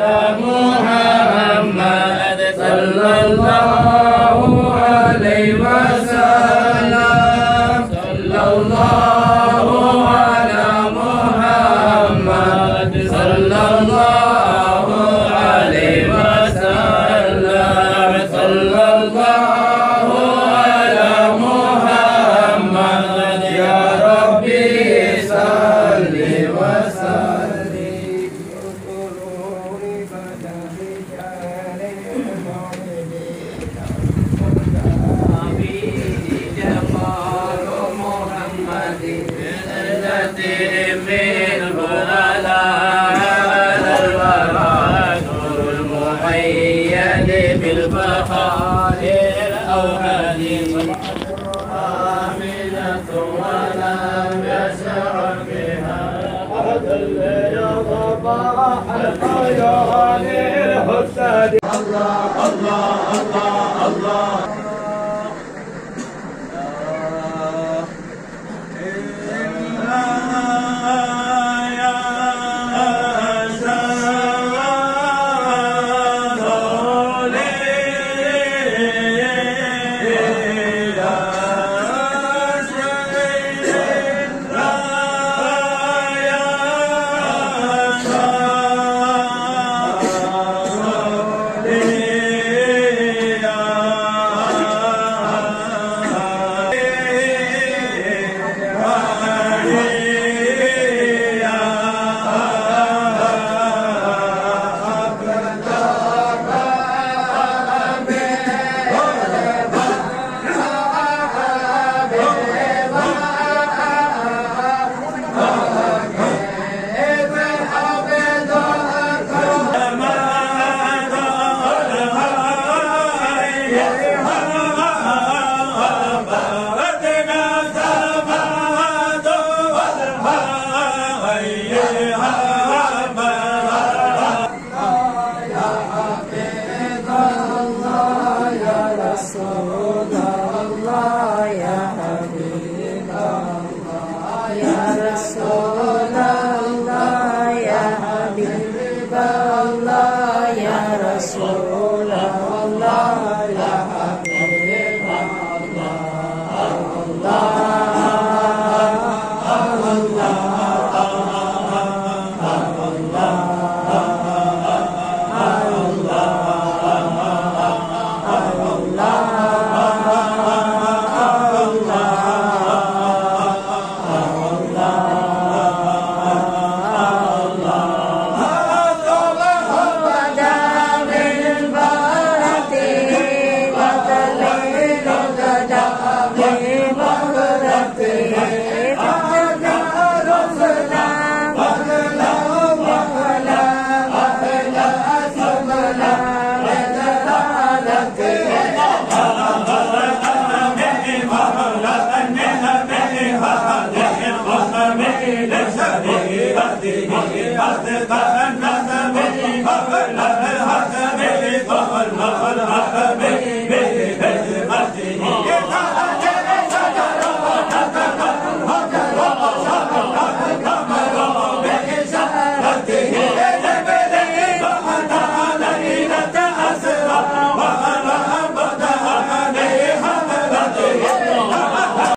the آمنة ولم يسر بها أحد ليضبع حتى يرى للحسد الله الله الله الله الحيوان الحساد أصدقاء الناس